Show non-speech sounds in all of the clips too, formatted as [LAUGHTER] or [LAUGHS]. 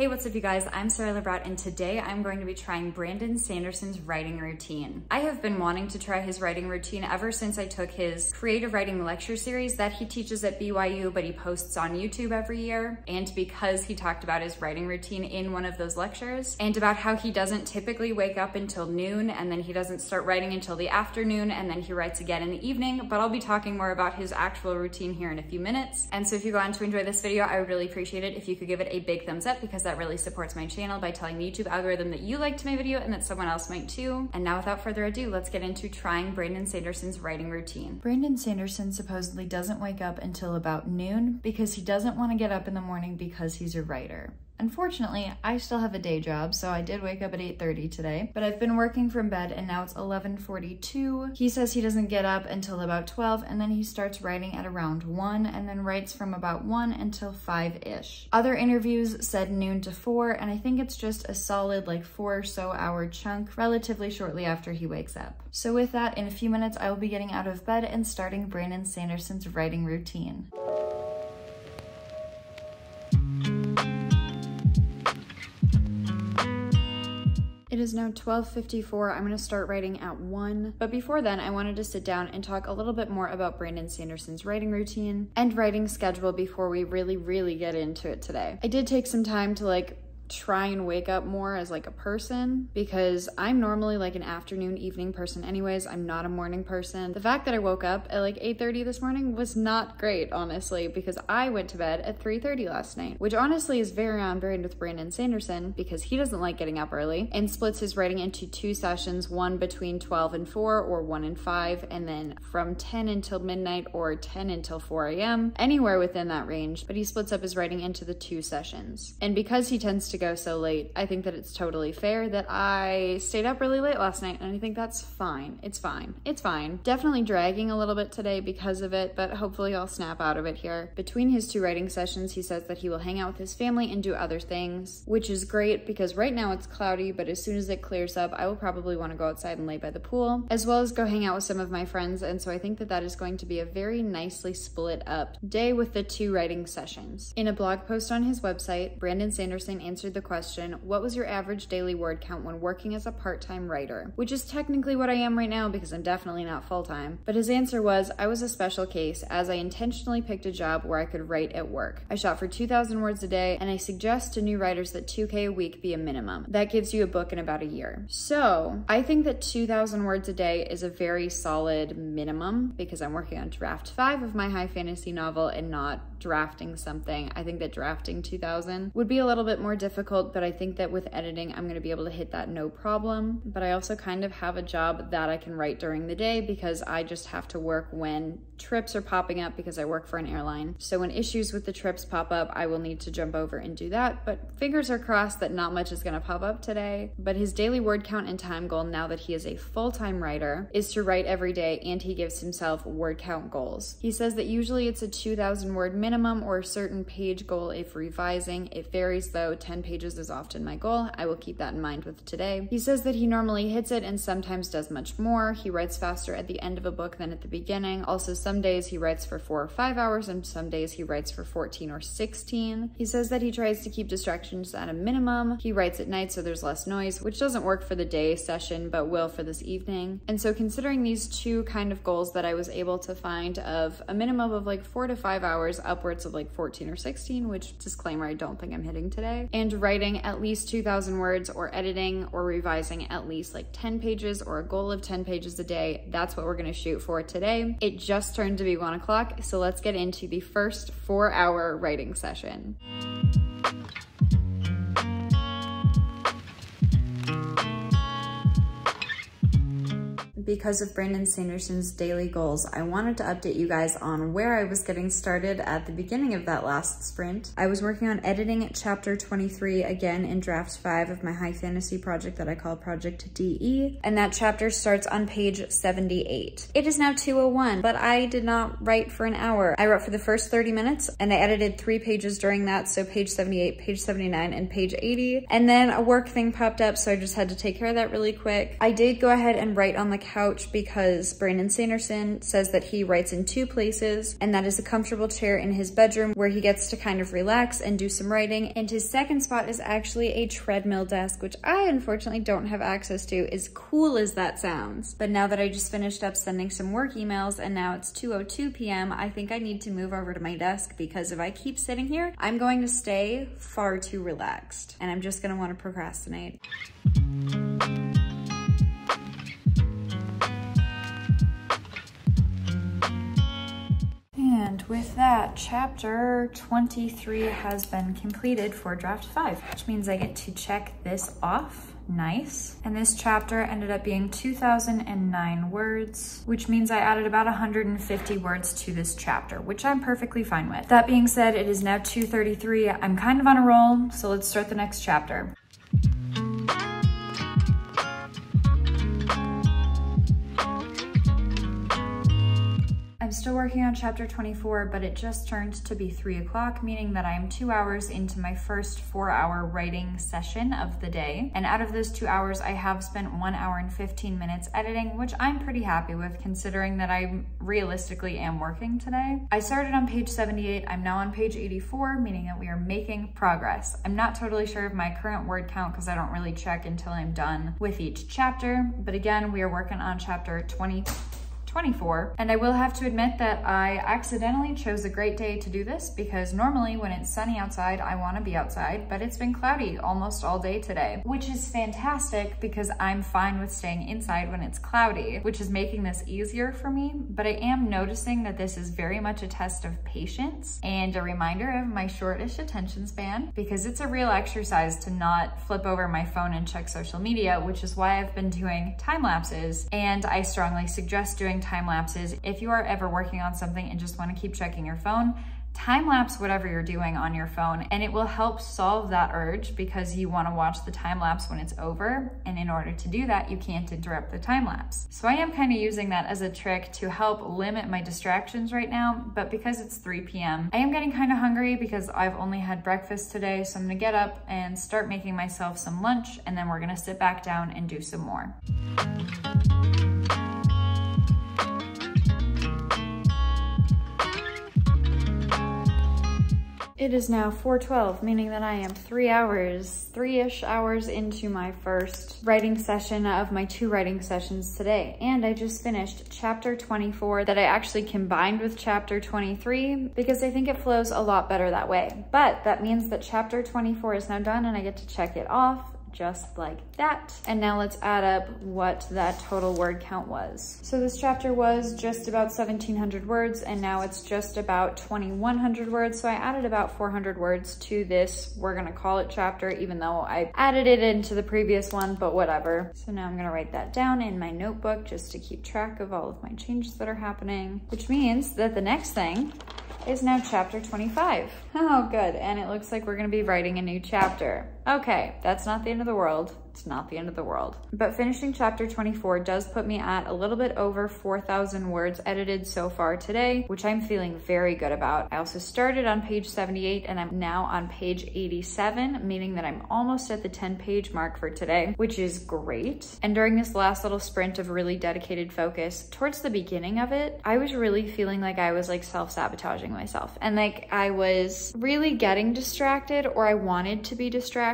Hey, what's up you guys? I'm Sara Lubratt and today I'm going to be trying Brandon Sanderson's writing routine. I have been wanting to try his writing routine ever since I took his creative writing lecture series that he teaches at BYU, but he posts on YouTube every year. And because he talked about his writing routine in one of those lectures and about how he doesn't typically wake up until noon and then he doesn't start writing until the afternoon and then he writes again in the evening, but I'll be talking more about his actual routine here in a few minutes. And so if you go on to enjoy this video, I would really appreciate it if you could give it a big thumbs up because that really supports my channel by telling the YouTube algorithm that you liked my video and that someone else might too. And now without further ado, let's get into trying Brandon Sanderson's writing routine. Brandon Sanderson supposedly doesn't wake up until about noon because he doesn't want to get up in the morning because he's a writer. Unfortunately, I still have a day job, so I did wake up at 8.30 today, but I've been working from bed and now it's 11.42. He says he doesn't get up until about 12 and then he starts writing at around 1 and then writes from about 1 until 5-ish. Other interviews said noon to 4 and I think it's just a solid like 4 or so hour chunk relatively shortly after he wakes up. So with that, in a few minutes I will be getting out of bed and starting Brandon Sanderson's writing routine. It is now 12.54. I'm gonna start writing at one. But before then, I wanted to sit down and talk a little bit more about Brandon Sanderson's writing routine and writing schedule before we really, really get into it today. I did take some time to like try and wake up more as like a person because I'm normally like an afternoon evening person anyways. I'm not a morning person. The fact that I woke up at like 8:30 this morning was not great honestly because I went to bed at 3:30 last night, which honestly is very on brand with Brandon Sanderson because he doesn't like getting up early and splits his writing into two sessions, one between 12 and 4 or 1 and 5 and then from 10 until midnight or 10 until 4 a.m. anywhere within that range, but he splits up his writing into the two sessions. And because he tends to go so late, I think that it's totally fair that I stayed up really late last night and I think that's fine. It's fine. It's fine. Definitely dragging a little bit today because of it, but hopefully I'll snap out of it here. Between his two writing sessions, he says that he will hang out with his family and do other things, which is great because right now it's cloudy, but as soon as it clears up, I will probably want to go outside and lay by the pool, as well as go hang out with some of my friends. And so I think that that is going to be a very nicely split up day with the two writing sessions. In a blog post on his website, Brandon Sanderson answered answered the question, what was your average daily word count when working as a part-time writer? Which is technically what I am right now because I'm definitely not full-time. But his answer was, I was a special case as I intentionally picked a job where I could write at work. I shot for 2,000 words a day and I suggest to new writers that 2K a week be a minimum. That gives you a book in about a year. So I think that 2,000 words a day is a very solid minimum because I'm working on draft five of my high fantasy novel and not drafting something. I think that drafting 2000 would be a little bit more difficult, but I think that with editing, I'm gonna be able to hit that no problem. But I also kind of have a job that I can write during the day because I just have to work when trips are popping up because I work for an airline. So when issues with the trips pop up, I will need to jump over and do that. But fingers are crossed that not much is gonna pop up today. But his daily word count and time goal now that he is a full-time writer is to write every day and he gives himself word count goals. He says that usually it's a 2,000 word minimum minimum or a certain page goal if revising. It varies though, 10 pages is often my goal. I will keep that in mind with today. He says that he normally hits it and sometimes does much more. He writes faster at the end of a book than at the beginning. Also, some days he writes for four or five hours and some days he writes for 14 or 16. He says that he tries to keep distractions at a minimum. He writes at night so there's less noise, which doesn't work for the day session, but will for this evening. And so considering these two kind of goals that I was able to find of a minimum of like four to five hours up upwards of like 14 or 16, which disclaimer, I don't think I'm hitting today, and writing at least 2,000 words or editing or revising at least like 10 pages or a goal of 10 pages a day. That's what we're gonna shoot for today. It just turned to be one o'clock, so let's get into the first four hour writing session. Because of Brandon Sanderson's daily goals, I wanted to update you guys on where I was getting started at the beginning of that last sprint. I was working on editing chapter 23 again in draft five of my high fantasy project that I call Project DE, and that chapter starts on page 78. It is now 201, but I did not write for an hour. I wrote for the first 30 minutes and I edited three pages during that, so page 78, page 79, and page 80. And then a work thing popped up, so I just had to take care of that really quick. I did go ahead and write on the couch because Brandon Sanderson says that he writes in two places, and that is a comfortable chair in his bedroom where he gets to kind of relax and do some writing. And his second spot is actually a treadmill desk, which I unfortunately don't have access to, as cool as that sounds. But now that I just finished up sending some work emails and now it's 2.02 p.m., I think I need to move over to my desk because if I keep sitting here, I'm going to stay far too relaxed and I'm just gonna wanna procrastinate. And with that, chapter 23 has been completed for draft five, which means I get to check this off nice. And this chapter ended up being 2009 words, which means I added about 150 words to this chapter, which I'm perfectly fine with. That being said, it is now 2.33. I'm kind of on a roll, so let's start the next chapter. Still working on chapter 24, but it just turned to be three o'clock, meaning that I'm two hours into my first four hour writing session of the day. And out of those two hours, I have spent one hour and 15 minutes editing, which I'm pretty happy with considering that I realistically am working today. I started on page 78. I'm now on page 84, meaning that we are making progress. I'm not totally sure of my current word count because I don't really check until I'm done with each chapter. But again, we are working on chapter 20 24. And I will have to admit that I accidentally chose a great day to do this because normally when it's sunny outside, I wanna be outside, but it's been cloudy almost all day today, which is fantastic because I'm fine with staying inside when it's cloudy, which is making this easier for me. But I am noticing that this is very much a test of patience and a reminder of my shortish attention span because it's a real exercise to not flip over my phone and check social media, which is why I've been doing time lapses. And I strongly suggest doing time lapses. If you are ever working on something and just wanna keep checking your phone, time lapse whatever you're doing on your phone and it will help solve that urge because you want to watch the time lapse when it's over and in order to do that you can't interrupt the time lapse. So I am kind of using that as a trick to help limit my distractions right now but because it's 3 p.m. I am getting kind of hungry because I've only had breakfast today so I'm gonna get up and start making myself some lunch and then we're gonna sit back down and do some more. It is now 4.12, meaning that I am three hours, three-ish hours into my first writing session of my two writing sessions today. And I just finished chapter 24 that I actually combined with chapter 23 because I think it flows a lot better that way. But that means that chapter 24 is now done and I get to check it off just like that. And now let's add up what that total word count was. So this chapter was just about 1700 words and now it's just about 2100 words. So I added about 400 words to this, we're gonna call it chapter, even though I added it into the previous one, but whatever. So now I'm gonna write that down in my notebook just to keep track of all of my changes that are happening, which means that the next thing is now chapter 25. [LAUGHS] Oh, good. And it looks like we're to be writing a new chapter. Okay, that's not the end of the world. It's not the end of the world. But finishing chapter 24 does put me at a little bit over 4,000 words edited so far today, which I'm feeling very good about. I also started on page 78 and I'm now on page 87, meaning that I'm almost at the 10 page mark for today, which is great. And during this last little sprint of really dedicated focus, towards the beginning of it, I was really feeling like I was like self-sabotaging myself. And like I was really getting distracted or I wanted to be distracted.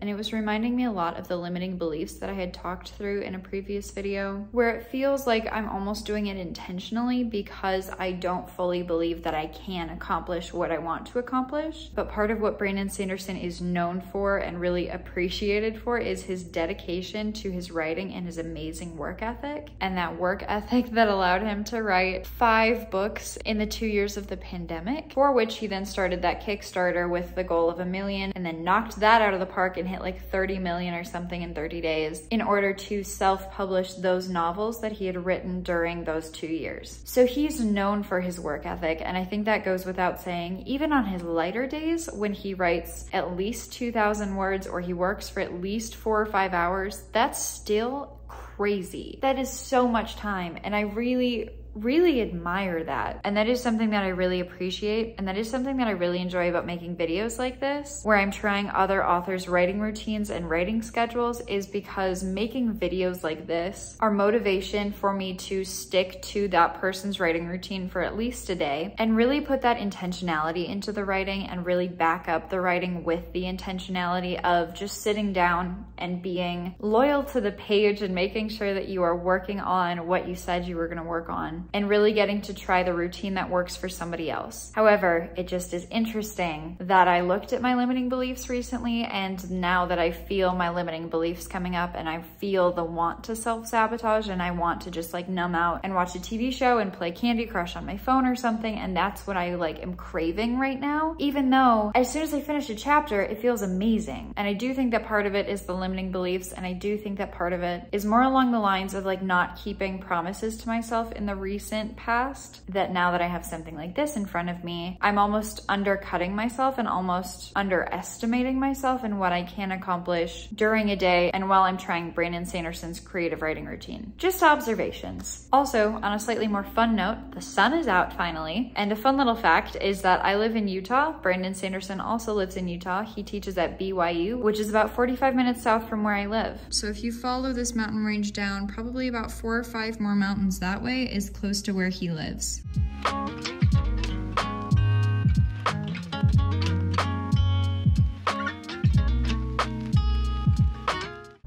And it was reminding me a lot of the limiting beliefs that I had talked through in a previous video, where it feels like I'm almost doing it intentionally because I don't fully believe that I can accomplish what I want to accomplish. But part of what Brandon Sanderson is known for and really appreciated for is his dedication to his writing and his amazing work ethic. And that work ethic that allowed him to write five books in the two years of the pandemic, for which he then started that Kickstarter with the goal of a million and then knocked that out of the park and hit like 30 million or something in 30 days in order to self-publish those novels that he had written during those two years. So he's known for his work ethic, and I think that goes without saying, even on his lighter days when he writes at least 2,000 words or he works for at least four or five hours, that's still crazy. That is so much time, and I really really admire that. And that is something that I really appreciate. And that is something that I really enjoy about making videos like this, where I'm trying other authors' writing routines and writing schedules is because making videos like this are motivation for me to stick to that person's writing routine for at least a day and really put that intentionality into the writing and really back up the writing with the intentionality of just sitting down and being loyal to the page and making sure that you are working on what you said you were going to work on and really getting to try the routine that works for somebody else. However, it just is interesting that I looked at my limiting beliefs recently and now that I feel my limiting beliefs coming up and I feel the want to self-sabotage and I want to just like numb out and watch a TV show and play Candy Crush on my phone or something and that's what I like am craving right now. Even though as soon as I finish a chapter, it feels amazing. And I do think that part of it is the limiting beliefs and I do think that part of it is more along the lines of like not keeping promises to myself in the recent past that now that I have something like this in front of me, I'm almost undercutting myself and almost underestimating myself and what I can accomplish during a day and while I'm trying Brandon Sanderson's creative writing routine. Just observations. Also, on a slightly more fun note, the sun is out finally. And a fun little fact is that I live in Utah. Brandon Sanderson also lives in Utah. He teaches at BYU, which is about 45 minutes south from where I live. So if you follow this mountain range down, probably about four or five more mountains that way is close to where he lives.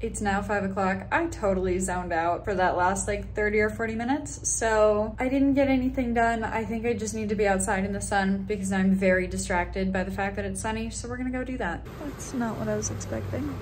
It's now five o'clock. I totally zoned out for that last like 30 or 40 minutes. So I didn't get anything done. I think I just need to be outside in the sun because I'm very distracted by the fact that it's sunny. So we're gonna go do that. That's not what I was expecting.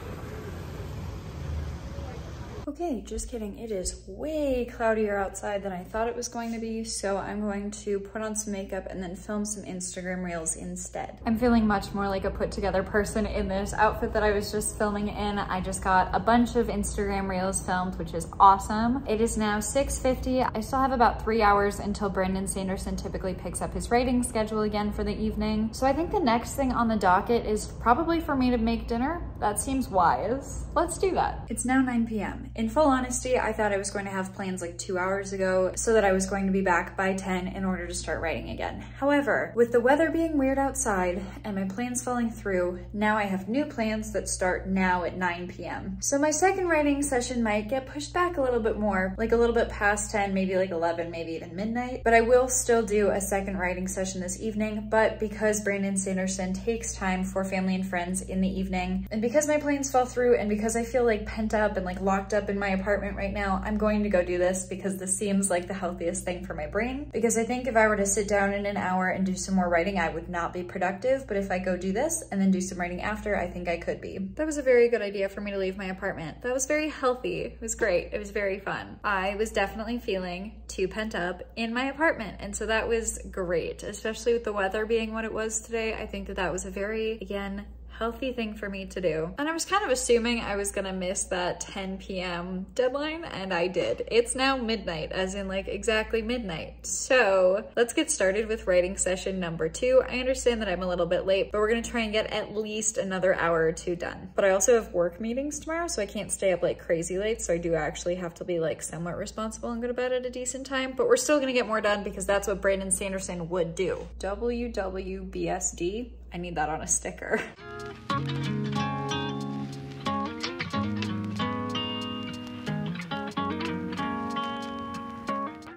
Okay, just kidding. It is way cloudier outside than I thought it was going to be, so I'm going to put on some makeup and then film some Instagram reels instead. I'm feeling much more like a put together person in this outfit that I was just filming in. I just got a bunch of Instagram reels filmed, which is awesome. It is now 6.50. I still have about three hours until Brandon Sanderson typically picks up his writing schedule again for the evening. So I think the next thing on the docket is probably for me to make dinner. That seems wise. Let's do that. It's now 9 p.m. In full honesty, I thought I was going to have plans like two hours ago so that I was going to be back by 10 in order to start writing again. However, with the weather being weird outside and my plans falling through, now I have new plans that start now at 9 p.m. So my second writing session might get pushed back a little bit more, like a little bit past 10, maybe like 11, maybe even midnight, but I will still do a second writing session this evening, but because Brandon Sanderson takes time for family and friends in the evening, and because my plans fell through and because I feel like pent up and like locked up in my apartment right now, I'm going to go do this because this seems like the healthiest thing for my brain. Because I think if I were to sit down in an hour and do some more writing, I would not be productive. But if I go do this and then do some writing after, I think I could be. That was a very good idea for me to leave my apartment. That was very healthy. It was great. It was very fun. I was definitely feeling too pent up in my apartment. And so that was great, especially with the weather being what it was today. I think that that was a very, again, healthy thing for me to do. And I was kind of assuming I was gonna miss that 10 p.m. deadline, and I did. It's now midnight, as in like exactly midnight. So let's get started with writing session number two. I understand that I'm a little bit late, but we're gonna try and get at least another hour or two done. But I also have work meetings tomorrow, so I can't stay up like crazy late, so I do actually have to be like somewhat responsible and go to bed at a decent time, but we're still gonna get more done because that's what Brandon Sanderson would do. WWBSD, I need that on a sticker.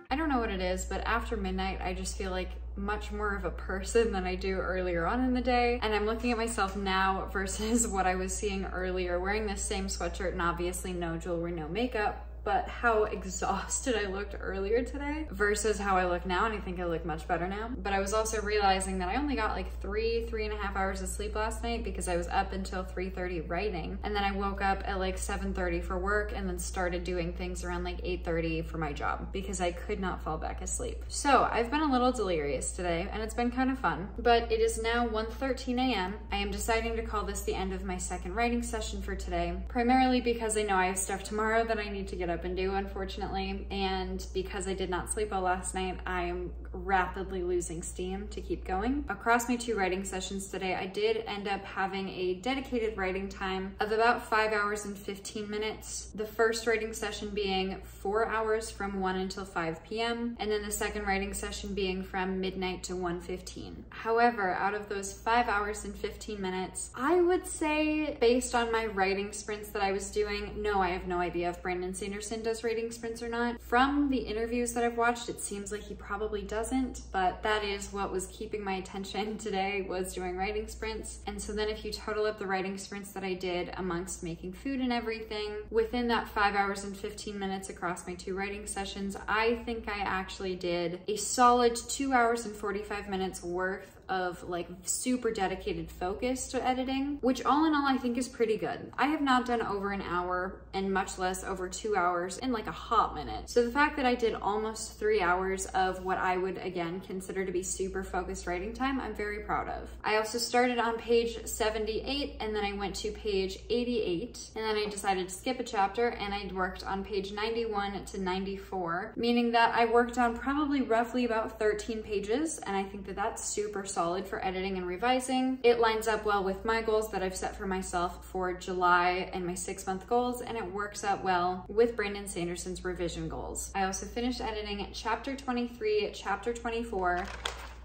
I don't know what it is, but after midnight, I just feel like much more of a person than I do earlier on in the day. And I'm looking at myself now versus [LAUGHS] what I was seeing earlier, wearing this same sweatshirt and obviously no jewelry, no makeup, but how [LAUGHS] exhausted I looked earlier today versus how I look now. And I think I look much better now. But I was also realizing that I only got like three, three and a half hours of sleep last night because I was up until 3.30 writing. And then I woke up at like 7.30 for work and then started doing things around like 8.30 for my job because I could not fall back asleep. So I've been a little delirious today and it's been kind of fun, but it is now 1.13 a.m. I am deciding to call this the end of my second writing session for today, primarily because I know I have stuff tomorrow that I need to get up and do, unfortunately. And because I did not sleep well last night, I'm rapidly losing steam to keep going. Across my two writing sessions today, I did end up having a dedicated writing time of about five hours and 15 minutes. The first writing session being four hours from 1 until 5 p.m. and then the second writing session being from midnight to 1.15. However, out of those five hours and 15 minutes, I would say based on my writing sprints that I was doing, no, I have no idea if Brandon Does writing sprints or not. From the interviews that I've watched, it seems like he probably doesn't, but that is what was keeping my [LAUGHS] attention today was doing writing sprints. And so then if you total up the writing sprints that I did amongst making food and everything, within that five hours and 15 minutes across my two writing sessions, I think I actually did a solid two hours and 45 minutes worth of like super dedicated focus to editing, which all in all I think is pretty good. I have not done over an hour and much less over two hours in like a hot minute. So the fact that I did almost three hours of what I would again consider to be super focused writing time, I'm very proud of. I also started on page 78 and then I went to page 88 and then I decided to skip a chapter and I worked on page 91 to 94, meaning that I worked on probably roughly about 13 pages and I think that that's super solid solid for editing and revising. It lines up well with my goals that I've set for myself for July and my six month goals, and it works out well with Brandon Sanderson's revision goals. I also finished editing chapter 23, chapter 24,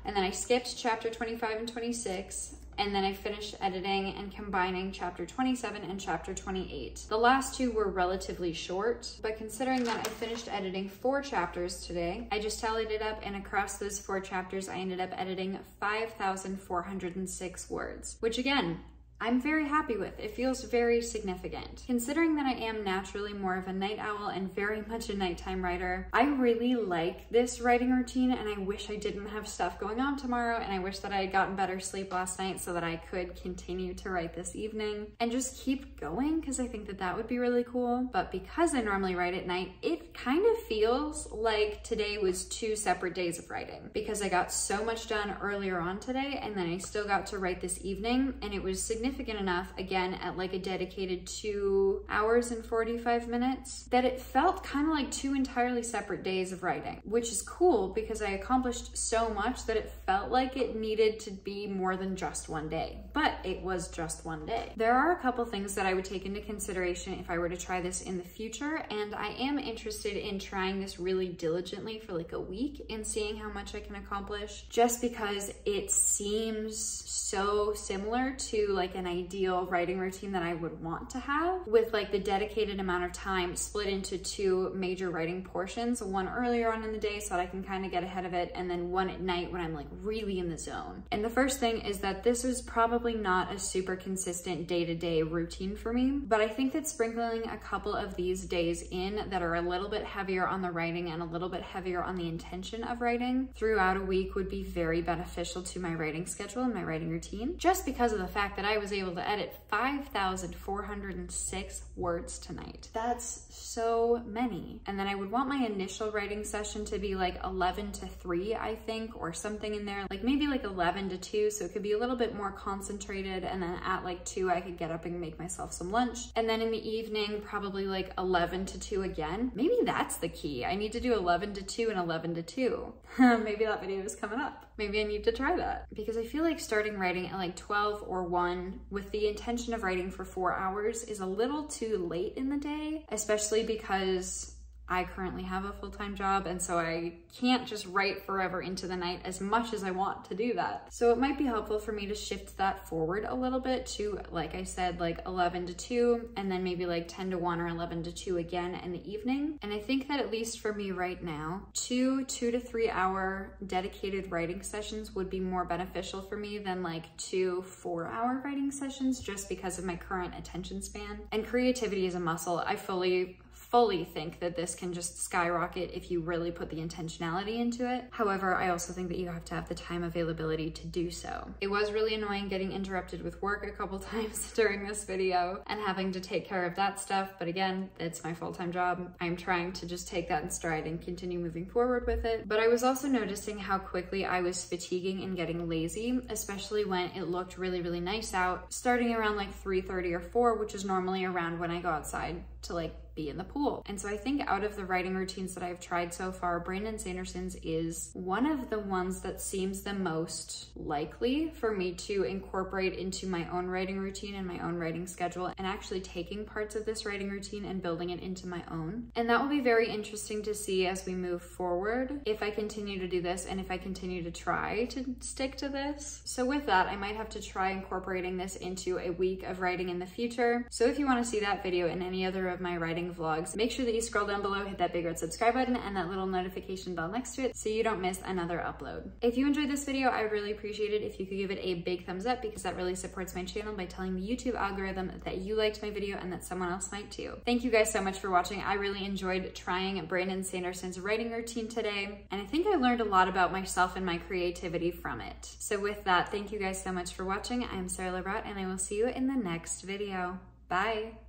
and then I skipped chapter 25 and 26 and then I finished editing and combining chapter 27 and chapter 28. The last two were relatively short, but considering that I finished editing four chapters today, I just tallied it up and across those four chapters, I ended up editing 5,406 words, which again, I'm very happy with. It feels very significant. Considering that I am naturally more of a night owl and very much a nighttime writer, I really like this writing routine and I wish I didn't have stuff going on tomorrow and I wish that I had gotten better sleep last night so that I could continue to write this evening and just keep going because I think that that would be really cool. But because I normally write at night, it kind of feels like today was two separate days of writing because I got so much done earlier on today and then I still got to write this evening and it was significant significant enough, again, at like a dedicated two hours and 45 minutes, that it felt kind of like two entirely separate days of writing, which is cool because I accomplished so much that it felt like it needed to be more than just one day, but it was just one day. There are a couple things that I would take into consideration if I were to try this in the future, and I am interested in trying this really diligently for like a week and seeing how much I can accomplish, just because it seems so similar to like an ideal writing routine that I would want to have with like the dedicated amount of time split into two major writing portions, one earlier on in the day so that I can kind of get ahead of it and then one at night when I'm like really in the zone. And the first thing is that this is probably not a super consistent day-to-day -day routine for me, but I think that sprinkling a couple of these days in that are a little bit heavier on the writing and a little bit heavier on the intention of writing throughout a week would be very beneficial to my writing schedule and my writing routine, just because of the fact that I was able to edit 5,406 words tonight. That's so many. And then I would want my initial writing session to be like 11 to 3, I think, or something in there, like maybe like 11 to 2, so it could be a little bit more concentrated. And then at like 2, I could get up and make myself some lunch. And then in the evening, probably like 11 to 2 again. Maybe that's the key. I need to do 11 to 2 and 11 to 2. [LAUGHS] maybe that video is coming up. Maybe I need to try that. Because I feel like starting writing at like 12 or 1 with the intention of writing for four hours is a little too late in the day, especially because I currently have a full-time job and so I can't just write forever into the night as much as I want to do that. So it might be helpful for me to shift that forward a little bit to, like I said, like 11 to 2 and then maybe like 10 to 1 or 11 to 2 again in the evening. And I think that at least for me right now, two two to three hour dedicated writing sessions would be more beneficial for me than like two four hour writing sessions just because of my current attention span. And creativity is a muscle. I fully fully think that this can just skyrocket if you really put the intentionality into it. However, I also think that you have to have the time availability to do so. It was really annoying getting interrupted with work a couple [LAUGHS] times during this video and having to take care of that stuff. But again, it's my full-time job. I'm trying to just take that in stride and continue moving forward with it. But I was also noticing how quickly I was fatiguing and getting lazy, especially when it looked really, really nice out, starting around like 3.30 or 4, which is normally around when I go outside to like be in the pool. And so I think out of the writing routines that I've tried so far, Brandon Sanderson's is one of the ones that seems the most likely for me to incorporate into my own writing routine and my own writing schedule and actually taking parts of this writing routine and building it into my own. And that will be very interesting to see as we move forward if I continue to do this and if I continue to try to stick to this. So with that, I might have to try incorporating this into a week of writing in the future. So if you want to see that video and any other of my writing vlogs, make sure that you scroll down below, hit that big red subscribe button and that little notification bell next to it so you don't miss another upload. If you enjoyed this video, I would really appreciate it if you could give it a big thumbs up because that really supports my channel by telling the YouTube algorithm that you liked my video and that someone else might too. Thank you guys so much for watching. I really enjoyed trying Brandon Sanderson's writing routine today, and I think I learned a lot about myself and my creativity from it. So with that, thank you guys so much for watching. I'm Sara Lubratt, and I will see you in the next video. Bye.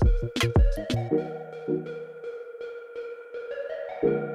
Thank you.